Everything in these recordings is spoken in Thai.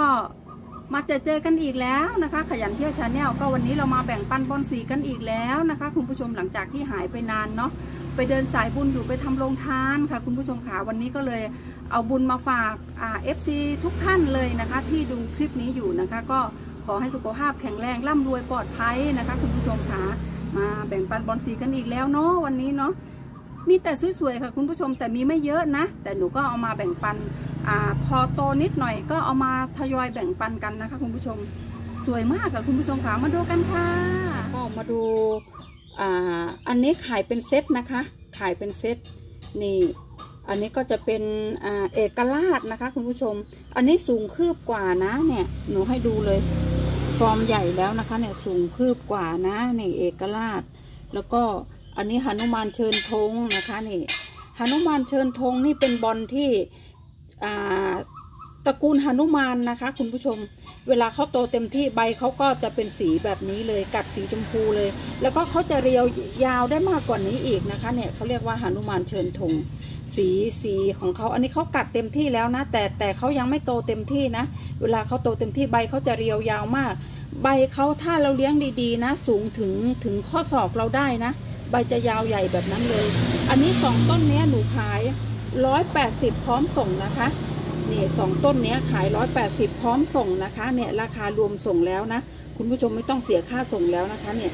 ก็มาเจอเจอกันอีกแล้วนะคะ ขยันเที่ยว channel ก็วันนี้เรามาแบ่งปันบอนสีกันอีกแล้วนะคะ คุณผู้ชมหลังจากที่หายไปนานเนาะไปเดินสายบุญอยู่ไปทำโรงทานค่ะ คุณผู้ชมขาวันนี้ก็เลยเอาบุญมาฝากอ่า FC ทุกท่านเลยนะคะ ที่ดูคลิปนี้อยู่นะคะ ก็ขอให้สุขภาพแข็งแรงร่ำรวยปลอดภัยนะคะ คุณผู้ชมขามาแบ่งปันบอนสีกันอีกแล้วเนาะวันนี้เนาะ มีแต่สวยๆค่ะคุณผู้ชมแต่มีไม่เยอะนะ แต่หนูก็เอามาแบ่งปันอพอโตนิดหน่อยก็เอามาทยอยแบ่งปันกันนะคะ คุณผู้ชมสวยมากค่ะคุณผู้ชมค่ะมาดูกันค่ะก็มาดูออันนี้ขายเป็นเซตนะคะ ขายเป็นเซตนี่ อันนี้ก็จะเป็นอเอกราชนะคะ คุณผู้ชม อันนี้สูงคืบกว่านะเนี่ยหนูให้ดูเลยฟอร์มใหญ่แล้วนะคะเนี่ยสูงคืบกว่านะนี่เอกราช แล้วก็ อันนี้หนุมานเชิญธงนะคะนี่หนุมานเชิญธงนี่เป็นบอลที่ตระกูลหนุมานนะคะ คุณผู้ชม เวลาเขาโตเต็มที่ใบเขาก็จะเป็นสีแบบนี้เลยกัดสีชมพูเลย แล้วก็เขาจะเรียวยาวได้มากกว่านี้อีกนะคะ เนี่ยเขาเรียกว่าหนุมานเชิญธงสีสีของเขาอันนี้เขากัดเต็มที่แล้วนะ แต่แต่เขายังไม่โตเต็มที่นะ เวลาเขาโตเต็มที่ใบเขาจะเรียวยาวมาก ใบเขาถ้าเราเลี้ยงดีๆ นะ สูงถึงถึงข้อศอกเราได้นะ ใบจะยาวใหญ่แบบนั้นเลย อันนี้สองต้นนี้หนูขายร้อยแปดสิบพร้อมส่งนะคะนี่สองต้นนี้ขายร้อยแปดสิบพร้อมส่งนะคะเนี่ยราคารวมส่งแล้วนะ คุณผู้ชมไม่ต้องเสียค่าส่งแล้วนะคะเนี่ย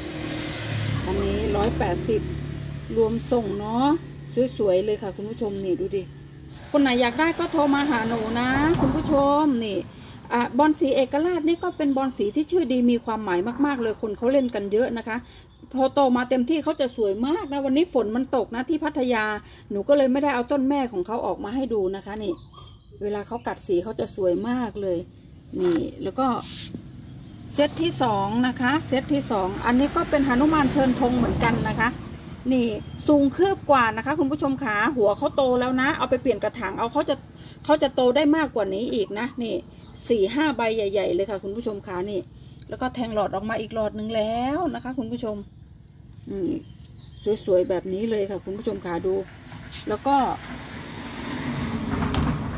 อันนี้ร้อยแปดสิบรวมส่งเนาะสวยๆเลยค่ะ คุณผู้ชมนี่ดูดิคนไหนอยากได้ก็โทรมาหาหนูนะ คุณผู้ชมนี่อบอลสีเอกราชนี่ก็เป็นบอลสีที่ชื่อดีมีความหมายมาก ๆ เลยคนเขาเล่นกันเยอะนะคะ พอโตมาเต็มที่เขาจะสวยมากนะวันนี้ฝนมันตกนะที่พัทยาหนูก็เลยไม่ได้เอาต้นแม่ของเขาออกมาให้ดูนะคะนี่ เวลาเขากัดสีเขาจะสวยมากเลย นี่ แล้วก็เซตที่สองนะคะเซตที่สองอันนี้ก็เป็นหนุมานเชิญธงเหมือนกันนะคะ นี่สูงคืบกว่านะคะ คุณผู้ชมขาหัวเขาโตแล้วนะ เอาไปเปลี่ยนกระถางเอาเขาจะเขาจะโตได้มากกว่านี้อีกนะนี่สี่ห้าใบใหญ่ ๆ เลยค่ะ คุณผู้ชมขานี่ แล้วก็แทงหลอดออกมาอีกหลอดหนึ่งแล้วนะคะ คุณผู้ชม นี่สวยๆแบบนี้เลยค่ะคุณผู้ชมขาดู แล้วก็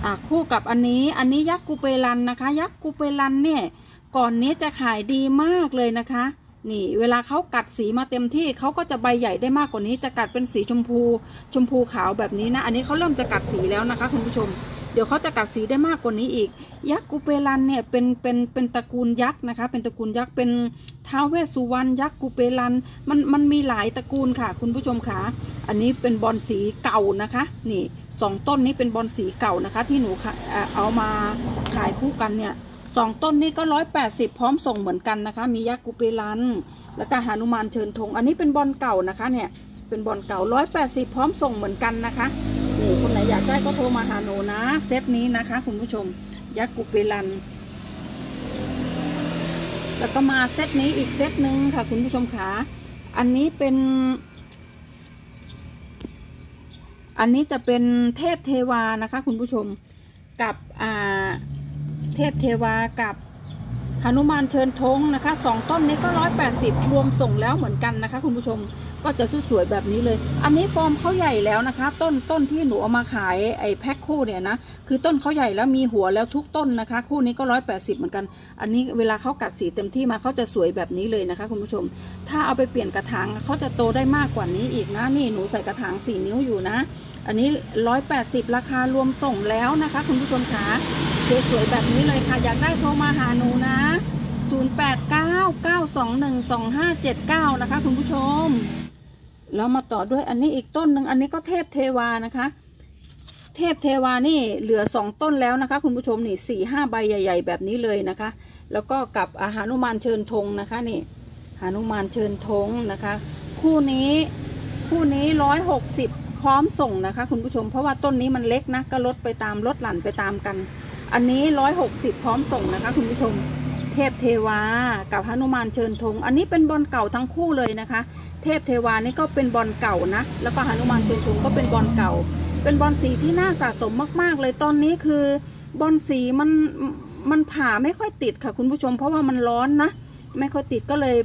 อะคู่กับอันนี้ อันนี้ยักษ์กูเปรันนะคะ ยักษ์กูเปรันเนี่ย ก่อนนี้จะขายดีมากเลยนะคะ นี่ เวลาเขากัดสีมาเต็มที่เขาก็จะใบใหญ่ได้มากกว่านี้ จะกัดเป็นสีชมพู ชมพูขาวแบบนี้นะ อันนี้เขาเริ่มจะกัดสีแล้วนะคะ คุณผู้ชม ดี๋ยวเขาจะกัดสีได้มากกว่านี้อีก ยักษ์กูเปรันเนี่ยเป็นเป็นเป็นตระกูลยักษ์นะคะ เป็นตระกูลยักษ์เป็นท้าวเวสสุวรรณยักษ์กูเปรันมันมันมีหลายตระกูลค่ะ คุณผู้ชมค่ะอันนี้เป็นบอลสีเก่านะคะนี่สองต้นนี้เป็นบอลสีเก่านะคะ ที่หนูเอามาขายคู่กันเนี่ยสองต้นนี้ก็ร้อยแปดสิบพร้อมส่งเหมือนกันนะคะ มียักษ์กุเปรันแล้วก็หานุมานเชิญธงอันนี้เป็นบอลเก่านะคะเนี่ยเป็นบอลเก่าร้อยแปดสิบพร้อมส่งเหมือนกันนะคะ คนไหนอยากได้ก็โทรมาหาหนูนะ เซตนี้นะคะ คุณผู้ชม ยักษ์กุเปรัน แล้วก็มาเซตนี้อีกเซตหนึ่งค่ะ คุณผู้ชมขาอันนี้เป็น อันนี้จะเป็นเทพเทวานะคะ คุณผู้ชมกับอ่าเทพเทวากับหนุมานเชิญธงนะคะสองต้นนี้ก็ร้อยแปดสิบรวมส่งแล้วเหมือนกันนะคะ คุณผู้ชม ก็จะสวยๆแบบนี้เลย อันนี้ฟอร์มเขาใหญ่แล้วนะคะ ต้นต้นที่หนูเอามาขายไอ้แพ็คคู่เนี่ยนะ คือต้นเขาใหญ่แล้วมีหัวแล้วทุกต้นนะคะ คู่นี้ก็ร้อยแปดสิบเหมือนกัน อันนี้เวลาเขากัดสีเต็มที่มาเขาจะสวยแบบนี้เลยนะคะ คุณผู้ชม ถ้าเอาไปเปลี่ยนกระถางเขาจะโตได้มากกว่านี้อีกนะ นี่หนูใส่กระถางสี่นิ้วอยู่นะ อันนี้ร้อยแปดสิบราคารวมส่งแล้วนะคะ คุณผู้ชมขาสวยๆแบบนี้เลยค่ะ อยากได้โทรมาหาหนูนะ 0899212579 นะคะคุณผู้ชม แล้วมาต่อด้วยอันนี้อีกต้นหนึ่งอันนี้ก็เทพเทวานะคะ เทพเทวานี่เหลือสองต้นแล้วนะคะ คุณผู้ชมนี่สี่ห้าใบใหญ่ ๆ แบบนี้เลยนะคะ แล้วก็กับอาหานุมานเชิญธงนะคะนี่หานุมานเชิญธงนะคะ คู่นี้คู่นี้ร้อยหกสิบพร้อมส่งนะคะ คุณผู้ชมเพราะว่าต้นนี้มันเล็กนะก็ลดไปตามลดหลั่นไปตามกัน อันนี้ร้อยหกสิบพร้อมส่งนะคะ คุณผู้ชม ทพเทวากับหนุมานเชิญธง อันนี้เป็นบอลเก่าทั้งคู่เลยนะคะ เทพเทวานี่ก็เป็นบอลเก่านะ แล้วก็หนุมานเชิญธงก็เป็นบอลเก่า เป็นบอลสีที่น่าสะสมมากๆ เลยตอนนี้คือบอลสีมันมันผ่าไม่ค่อยติดค่ะคุณผู้ชม เพราะว่ามันร้อนนะ ไม่ค่อยติดก็เลย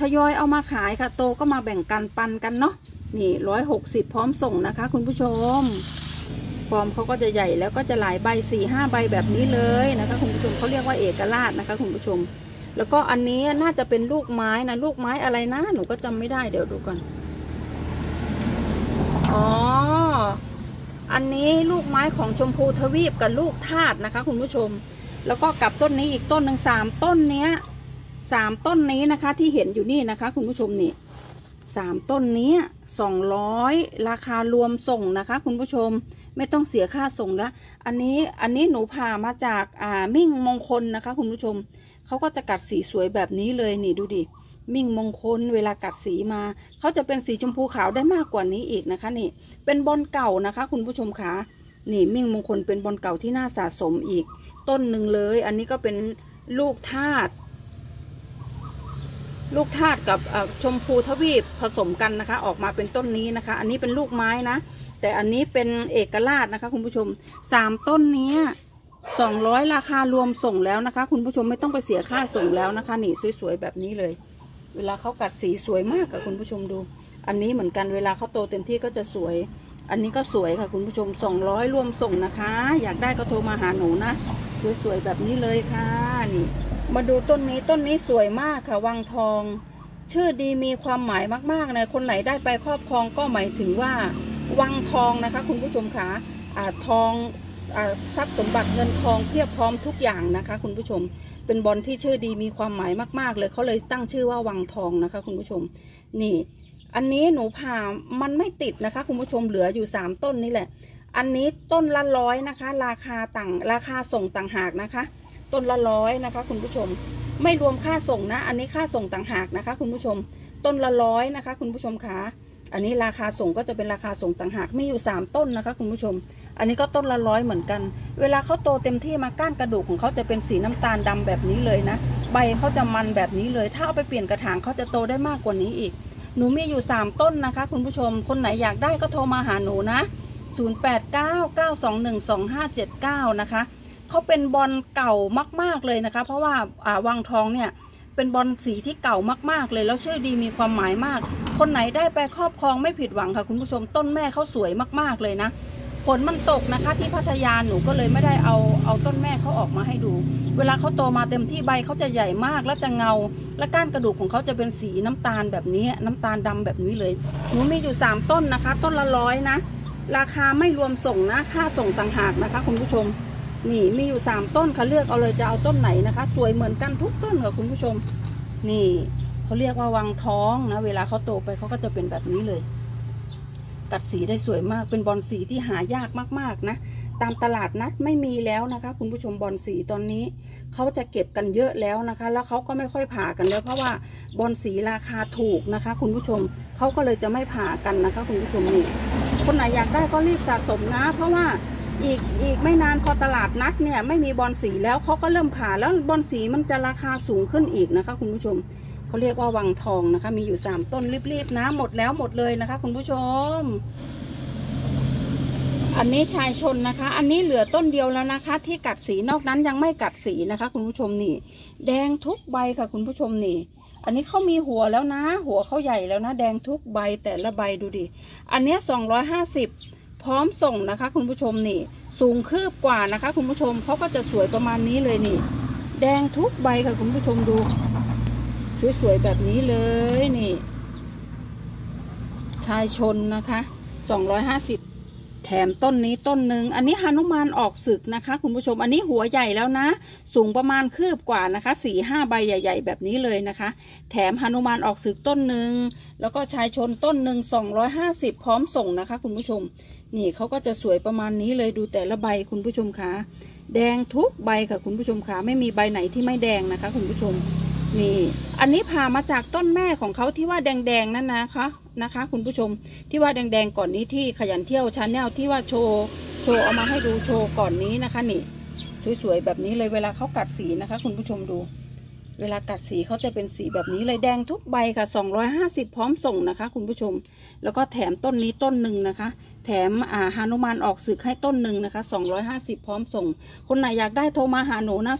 ทยอยเอามาขายค่ะ โตก็มาแบ่งกันปันกันเนาะนี่ร้อยหกสิบพร้อมส่งนะคะ คุณผู้ชม ฟอร์มเขาก็จะใหญ่แล้วก็จะหลายใบสี่ห้าใบแบบนี้เลยนะคะคุณผู้ชมเขาเรียกว่าเอกราชนะคะคุณผู้ชม แล้วก็อันนี้น่าจะเป็นลูกไม้นะลูกไม้อะไรนะหนูก็จำไม่ได้เดี๋ยวดูก่อนอ๋ออันนี้ลูกไม้ของชมพูทวีปกับลูกธาตุนะคะ คุณผู้ชม แล้วก็กับต้นนี้อีกต้นหนึ่งสามต้นเนี้ยสามต้นนี้นะคะ ที่เห็นอยู่นี่นะคะ คุณผู้ชมนี่ สามต้นนี้สองร้อยราคารวมส่งนะคะ คุณผู้ชมไม่ต้องเสียค่าส่งล้วอันนี้อันนี้หนูพามาจากอ่ามิ่งมงคลนะคะ คุณผู้ชมเขาก็จะกัดสีสวยแบบนี้เลยนี่ดูดิมิ่งมงคลเวลากัดสีมาเขาจะเป็นสีชมพูขาวได้มากกว่านี้อีกนะคะ นี่ เป็นบอลเก่านะคะ คุณผู้ชมคะนี่มิ่งมงคลเป็นบอลเก่าที่น่าสะสมอีก ต้นหนึ่งเลย อันนี้ก็เป็นลูกธาตุ ลูกธาตุกับชมพูทวีปผสมกันนะคะ ออกมาเป็นต้นนี้นะคะ อันนี้เป็นลูกไม้นะ แต่อันนี้เป็นเอกราชนะคะ คุณผู้ชมสามต้นนี้สองร้อยราคารวมส่งแล้วนะคะ คุณผู้ชมไม่ต้องไปเสียค่าส่งแล้วนะคะนี่สวยๆแบบนี้เลย เวลาเขากัดสีสวยมากค่ะคุณผู้ชมดู อันนี้เหมือนกันเวลาเขาโตเต็มที่ก็จะสวย อันนี้ก็สวยค่ะคุณผู้ชมสองร้อยรวมส่งนะคะ อยากได้ก็โทรมาหาหนูนะ สวยๆแบบนี้เลยค่ะนี่ มาดูต้นนี้ต้นนี้สวยมากค่ะ วังทอง ชื่อดีมีความหมายมากๆนะคนไหนได้ไปครอบครองก็หมายถึงว่า วังทองนะคะ คุณผู้ชมคะอ่าทองอทรัพย์สมบัติเงินทองเพียบพร้อมทุกอย่างนะคะ คุณผู้ชม เป็นบอลที่ชื่อดีมีความหมายมาก ๆ เลยเขาเลยตั้งชื่อว่าวังทองนะคะ คุณผู้ชม นี่ อันนี้หนูผ่ามันไม่ติดนะคะ คุณผู้ชมเหลืออยู่สามต้นนี่แหละ อันนี้ต้นละร้อยนะคะ ราคาต่างราคาส่งต่างหากนะคะ ต้นละร้อยนะคะ คุณผู้ชม ไม่รวมค่าส่งนะ อันนี้ค่าส่งต่างหากนะคะ คุณผู้ชม ต้นละร้อยนะคะ คุณผู้ชมคะอันนี้ราคาส่งก็จะเป็นราคาส่งต่างหากมีอยู่สามต้นนะคะ คุณผู้ชม อันนี้ก็ต้นละร้อยเหมือนกัน เวลาเขาโตเต็มที่มาก้านกระดูกของเขาจะเป็นสีน้ำตาลดำแบบนี้เลยนะ ใบเขาจะมันแบบนี้เลย ถ้าเอาไปเปลี่ยนกระถางเขาจะโตได้มากกว่านี้อีก หนูมีอยู่ 3 ต้นนะคะ คุณผู้ชม คนไหนอยากได้ก็โทรมาหาหนูนะ 0899212579 นะคะ เขาเป็นบอลเก่ามาก ๆเลยนะคะ เพราะว่าอ่าวังทองเนี่ยเป็นบอลสีที่เก่ามากๆเลยแล้วชื่อดีมีความหมายมาก คนไหนได้ไปครอบครองไม่ผิดหวังค่ะ คุณผู้ชมต้นแม่เขาสวยมากๆเลยนะฝนมันตกนะคะที่พัทยาหนูก็เลยไม่ได้เอาเอาต้นแม่เขาออกมาให้ดู เวลาเขาโตมาเต็มที่ใบเขาจะใหญ่มากและจะเงา และก้านกระดูกของเขาจะเป็นสีน้ำตาลแบบนี้ น้ำตาลดำแบบนี้เลย หนูมีอยู่สามต้นนะคะ ต้นละร้อยนะ ราคาไม่รวมส่งนะค่าส่งต่างหากนะคะ คุณผู้ชม นี่มีอยู่สามต้นค่ะเลือกเอาเลยจะเอาต้นไหนนะคะ สวยเหมือนกันทุกต้นค่ะคุณผู้ชม นี่เขาเรียกว่าวังท้องนะ เวลาเขาโตไปเขาก็จะเป็นแบบนี้เลย กัดสีได้สวยมากเป็นบอลสีที่หายากมากๆนะ ตามตลาดนัดไม่มีแล้วนะคะ คุณผู้ชมบอลสีตอนนี้เขาจะเก็บกันเยอะแล้วนะคะ แล้วเขาก็ไม่ค่อยผ่ากันแล้ว เพราะว่าบอลสีราคาถูกนะคะ คุณผู้ชมเขาก็เลยจะไม่ผ่ากันนะคะ คุณผู้ชมนี่คนไหนอยากได้ก็รีบสะสมนะ เพราะว่า อีกอีกไม่นานพอตลาดนัดเนี่ยไม่มีบอลสีแล้วเขาก็เริ่มผ่าแล้วบอลสีมันจะราคาสูงขึ้นอีกนะคะ คุณผู้ชมเขาเรียกว่าวังทองนะคะ มีอยู่สามต้นรีบๆนะหมดแล้วหมดเลยนะคะ คุณผู้ชม อันนี้ชายชนนะคะ อันนี้เหลือต้นเดียวแล้วนะคะ ที่กัดสีนอกนั้นยังไม่กัดสีนะคะ คุณผู้ชมนี่ แดงทุกใบค่ะ คุณผู้ชมนี่อันนี้เขามีหัวแล้วนะ หัวเขาใหญ่แล้วนะ แดงทุกใบแต่ละใบดูดิ อันนี้สองร้อยห้าสิบ พร้อมส่งนะคะ คุณผู้ชมนี่ สูงคืบกว่านะคะ คุณผู้ชมเขาก็จะสวยประมาณนี้เลยนี่ แดงทุกใบค่ะคุณผู้ชมดู สวยๆแบบนี้เลยนี่ ชายชนนะคะ 250 แถมต้นนี้ต้นหนึ่งอันนี้หนุมานออกศึกนะคะ คุณผู้ชมอันนี้หัวใหญ่แล้วนะ สูงประมาณคืบกว่านะคะสี่ห้าใบใหญ่ ๆ แบบนี้เลยนะคะ แถมหนุมานออกศึกต้นหนึ่งแล้วก็ชายชนต้นหนึ่งสองร้อยห้าสิบพร้อมส่งนะคะ คุณผู้ชม นี่เขาก็จะสวยประมาณนี้เลยดูแต่ละใบคุณผู้ชมคะแดงทุกใบค่ะคุณผู้ชมคะไม่มีใบไหนที่ไม่แดงนะคะ คุณผู้ชม นี่ อันนี้ผ่ามาจากต้นแม่ของเขาที่ว่าแดงๆนั่นนะคะนะคะ คุณผู้ชมที่ว่าแดงๆก่อนนี้ที่ขยันเที่ยวชาแนลที่ว่าโชว์โชว์เอามาให้ดูโชว์ก่อนนี้นะคะ นี่ สวยๆแบบนี้เลยเวลาเขากัดสีนะคะ คุณผู้ชมดู เวลากัดสีเขาจะเป็นสีแบบนี้เลยแดงทุกใบค่ะ 250 พร้อมส่งนะคะ คุณผู้ชม แล้วก็แถมต้นนี้ต้นหนึ่งนะคะ แถมอ่าฮานุมานออกศึกให้ต้นหนึ่งนะคะ 250 พร้อมส่ง คนไหนอยากได้โทรมาหาหนูนะ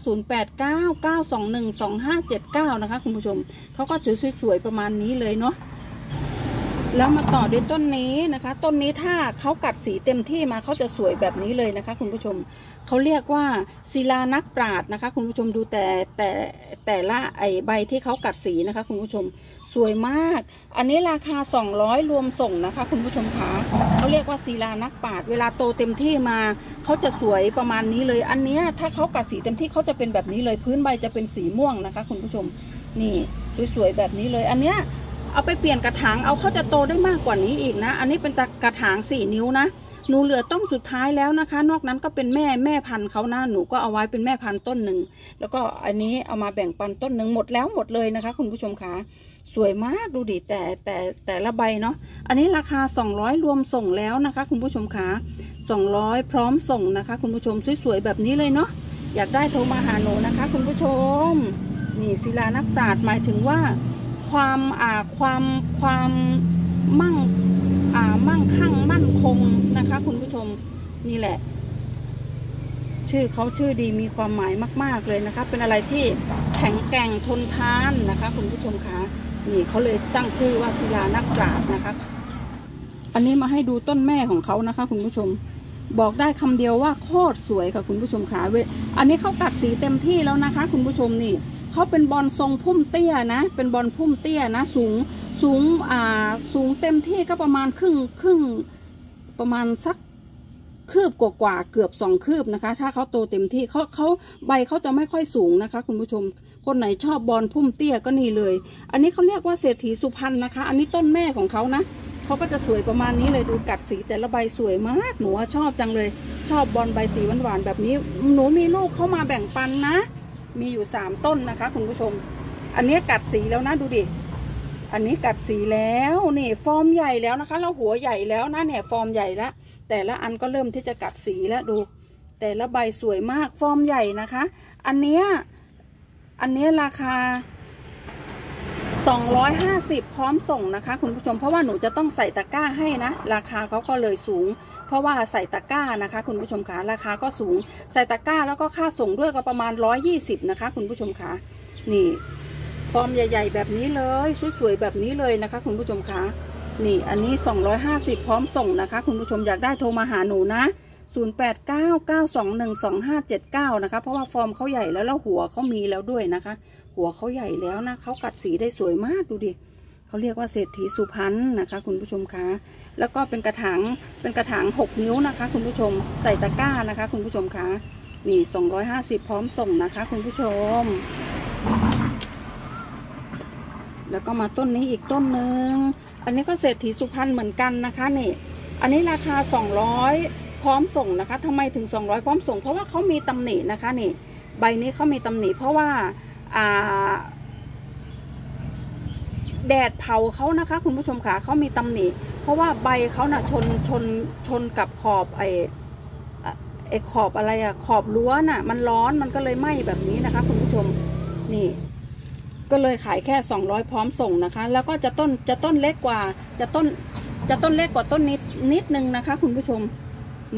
0899212579 นะคะ คุณผู้ชมเขาก็สวยๆประมาณนี้เลยเนาะ แล้วมาต่อด้วยต้นนี้นะคะ ต้นนี้ถ้าเขากัดสีเต็มที่มาเขาจะสวยแบบนี้เลยนะคะ คุณผู้ชมเขาเรียกว่าศิลานักปราดนะคะ คุณผู้ชมดูแต่แต่แต่ละไอใบที่เขากัดสีนะคะ คุณผู้ชมสวยมาก อันนี้ราคา 200 รวมส่งนะคะ คุณผู้ชมคะเขาเรียกว่าศิลานักปราดเวลาโตเต็มที่มาเขาจะสวยประมาณนี้เลย อันนี้ถ้าเขากัดสีเต็มที่เขาจะเป็นแบบนี้เลย พื้นใบจะเป็นสีม่วงนะคะ คุณผู้ชมนี่สวยๆแบบนี้เลย อันเนี้ย เอาไปเปลี่ยนกระถางเอาเขาจะโตได้มากกว่านี้อีกนะ อันนี้เป็นกระถางสี่นิ้วนะหนูเหลือต้นสุดท้ายแล้วนะคะ นอกนั้นก็เป็นแม่แม่พันธุ์เขานะหนูก็เอาไว้เป็นแม่พันธุ์ต้นหนึ่งแล้วก็อันนี้เอามาแบ่งปันต้นหนึ่งหมดแล้วหมดเลยนะคะ คุณผู้ชมคะสวยมากดูดิแต่แต่แต่ละใบเนาะอันนี้ราคา 200 รวมส่งแล้วนะคะ คุณผู้ชมคะ200 พร้อมส่งนะคะ คุณผู้ชมสวยๆแบบนี้เลยเนาะอยากได้โทรมาหาหนูนะคะ คุณผู้ชม นี่ศิลานักปราชญ์หมายถึงว่า ความอ่าความความมั่งอ่ามั่งคั่งมั่นคงนะคะ คุณผู้ชมนี่แหละ ชื่อเขาชื่อดีมีความหมายมาก ๆเลยนะคะ เป็นอะไรที่แข็งแกร่งทนทานนะคะ คุณผู้ชมคะนี่เขาเลยตั้งชื่อว่าศิลานักปราชญ์นะคะ อันนี้มาให้ดูต้นแม่ของเขานะคะ คุณผู้ชมบอกได้คำเดียวว่าโคตรสวยค่ะคุณผู้ชมขาเวอันนี้เขากัดสีเต็มที่แล้วนะคะ คุณผู้ชมนี่ เขาเป็นบอลทรงพุ่มเตี้ยนะ เป็นบอลพุ่มเตี้ยนะ สูงสูงอ่าสูงเต็มที่ก็ประมาณครึ่งครึ่งประมาณสักคืบกว่าๆเกือบสองคืบนะคะ ถ้าเขาโตเต็มที่เขาเขาใบเขาจะไม่ค่อยสูงนะคะ คุณผู้ชม คนไหนชอบบอลพุ่มเตี้ยก็นี่เลย อันนี้เขาเรียกว่าเศรษฐีสุพรรณนะคะ อันนี้ต้นแม่ของเขานะเขาก็จะสวยประมาณนี้เลยดูกัดสีแต่ละใบสวยมากหนูชอบจังเลย ชอบบอลใบสีหวานๆแบบนี้ หนูมีลูกเข้ามาแบ่งปันนะ มีอยู่สามต้นนะคะ คุณผู้ชม อันนี้กัดสีแล้วนะดูดิ อันนี้กัดสีแล้วนี่ฟอร์มใหญ่แล้วนะคะแล้วหัวใหญ่แล้วนะเนี่ยฟอร์มใหญ่ละแต่ละอันก็เริ่มที่จะกัดสีแล้วดู แต่ละใบสวยมากฟอร์มใหญ่นะคะ อันเนี้ยอันเนี้ยราคา 250 พร้อมส่งนะคะ คุณผู้ชมเพราะว่าหนูจะต้องใส่ตะกร้าให้นะ ราคาเขาก็เลยสูง เพราะว่าใส่ตะกร้านะคะ คุณผู้ชมคะราคาก็สูง ใส่ตะกร้าแล้วก็ค่าส่งด้วยก็ประมาณ 120 นะคะ คุณผู้ชมคะนี่ฟอร์มใหญ่ ๆ แบบนี้เลยสวยๆแบบนี้เลยนะคะ คุณผู้ชมคะนี่อันนี้ 250 พร้อมส่งนะคะ คุณผู้ชมอยากได้โทรมาหาหนูนะ 0899212579 นะคะ เพราะว่าฟอร์มเขาใหญ่แล้วแล้วหัวเขามีแล้วด้วยนะคะ หัวเขาใหญ่แล้วนะเขากัดสีได้สวยมากดูดิเขาเรียกว่าเศรษฐีสุพรรณนะคะ คุณผู้ชมคะ แล้วก็เป็นกระถางเป็นกระถาง 6 นิ้วนะคะ คุณผู้ชมใส่ตะกร้านะคะ คุณผู้ชมคะนี่ 250 พร้อมส่งนะคะ คุณผู้ชม แล้วก็มาต้นนี้อีกต้นหนึ่งอันนี้ก็เศรษฐีสุพรรณเหมือนกันนะคะนี่อันนี้ราคา 200 พร้อมส่งนะคะทำไมถึง 200 พร้อมส่ง เพราะว่าเขามีตำหนินะคะนี่ใบนี้เขามีตำหนิเพราะว่าอ่าแดดเผาเขานะคะ คุณผู้ชมค่ะเขามีตำหนิ เพราะว่าใบเขาน่ะชนชนชนกับขอบไอไอขอบอะไรอะขอบรั้วน่ะ มันร้อนมันก็เลยไหม้แบบนี้นะคะ คุณผู้ชมนี่ก็เลยขายแค่ 200 พร้อมส่งนะคะ แล้วก็จะต้นจะต้นเล็กกว่าจะต้นจะต้นเล็กกว่าต้นนิดนิดนึงนะคะ คุณผู้ชม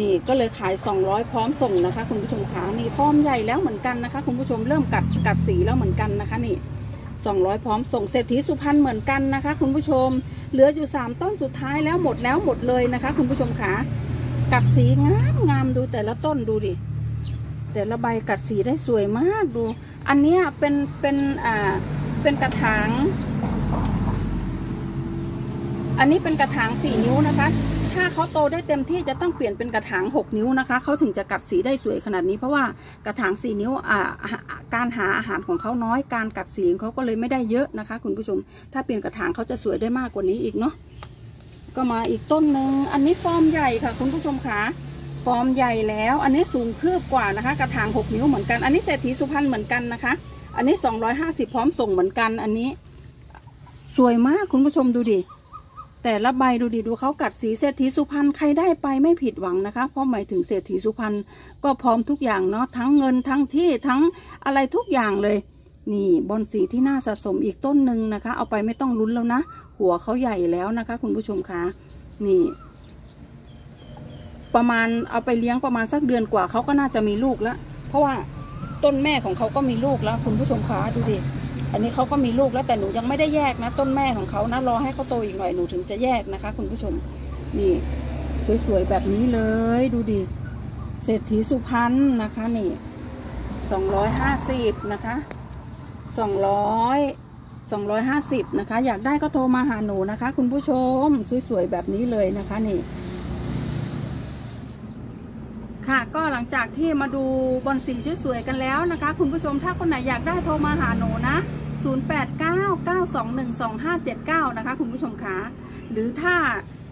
นี่ก็เลยขาย 200 พร้อมส่งนะคะ คุณผู้ชมขานี่ฟอร์มใหญ่แล้วเหมือนกันนะคะ คุณผู้ชมเริ่มกัดกัดสีแล้วเหมือนกันนะคะนี่ 200 พร้อมส่งเศรษฐีสุพรรณเหมือนกันนะคะ คุณผู้ชม เหลืออยู่ 3 ต้นสุดท้ายแล้วหมดแล้วหมดเลยนะคะ คุณผู้ชมขากัดสีงามงามดูแต่ละต้นดูดิแต่ละใบกัดสีได้สวยมากดู อันนี้เป็นเป็นอ่าเป็นกระถาง อันนี้เป็นกระถางสี่นิ้วนะคะ ถ้าเขาโตได้เต็มที่จะต้องเปลี่ยนเป็นกระถางหกนิ้วนะคะ เขาถึงจะกัดสีได้สวยขนาดนี้ เพราะว่ากระถางสี่นิ้วอ่าการหาอาหารของเขาน้อย การกัดสีของเขาก็เลยไม่ได้เยอะนะคะ คุณผู้ชม ถ้าเปลี่ยนกระถางเขาจะสวยได้มากกว่านี้อีกเนาะ ก็มาอีกต้นหนึ่ง อันนี้ฟอร์มใหญ่ค่ะ คุณผู้ชมคะฟอร์มใหญ่แล้ว อันนี้สูงคืบกว่านะคะ กระถางหกนิ้วเหมือนกัน อันนี้เศรษฐีสุพรรณเหมือนกันนะคะ อันนี้ 250 พร้อมส่งเหมือนกัน อันนี้ สวยมากคุณผู้ชมดูดิ แต่ละใบดูดิดูเขากัดสีเศรษฐีสุพรรณใครได้ไปไม่ผิดหวังนะคะ เพราะหมายถึงเศรษฐีสุพรรณก็พร้อมทุกอย่างเนาะทั้งเงินทั้งที่ทั้งอะไรทุกอย่างเลย นี่บอนสีที่น่าสะสมอีกต้นหนึ่งนะคะ เอาไปไม่ต้องลุ้นแล้วนะ หัวเขาใหญ่แล้วนะคะ คุณผู้ชมคะนี่ ประมาณเอาไปเลี้ยงประมาณสักเดือนกว่าเขาก็น่าจะมีลูกแล้วเพราะว่าต้นแม่ของเขาก็มีลูกแล้ว คุณผู้ชมคะดูดิ อันนี้เขาก็มีลูกแล้วแต่หนูยังไม่ได้แยกนะ ต้นแม่ของเขานะรอให้เขาโตอีกหน่อยหนูถึงจะแยกนะคะ คุณผู้ชมนี่สวยๆแบบนี้เลยดูดิเศรษฐีสุพรรณนะคะนี่สองร้อยห้าสิบนะคะสองร้อยสองร้อยห้าสิบนะคะ อยากได้ก็โทรมาหาหนูนะคะ คุณผู้ชมสวยๆแบบนี้เลยนะคะนี่ ค่ะ ก็หลังจากที่มาดูบอลสีสวยๆกันแล้วนะคะ คุณผู้ชมถ้าคนไหนอยากได้โทรมาหาหนูนะ 0899212579 นะคะ คุณผู้ชมคะหรือถ้า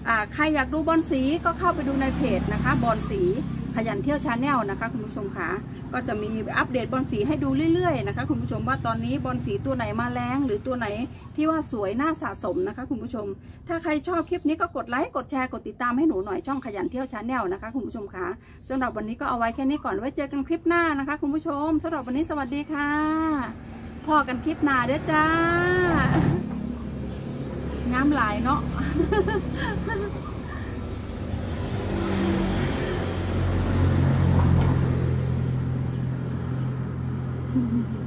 อ่าใครอยากดูบอนสีก็เข้าไปดูในเพจนะคะ บอนสี ขยันเที่ยว channel นะคะคุณผู้ชมคะก็จะมีอัปเดตบอนสีให้ดูเรื่อยๆนะคะคุณผู้ชมว่าตอนนี้บอนสีตัวไหนมาแรงหรือตัวไหนที่ว่าสวยน่าสะสมนะคะคุณผู้ชม ถ้าใครชอบคลิปนี้ก็กดไลค์กดแชร์กดติดตามให้หนูหน่อยช่องขยันเที่ยว channel นะคะคุณผู้ชมคะสำหรับวันนี้ก็เอาไว้แค่นี้ก่อนไว้เจอกันคลิปหน้านะคะ คุณผู้ชมสำหรับวันนี้สวัสดีค่ะพอกันคลิปหน้าเด้อจ้างามหลายเนาะ Mm-hmm.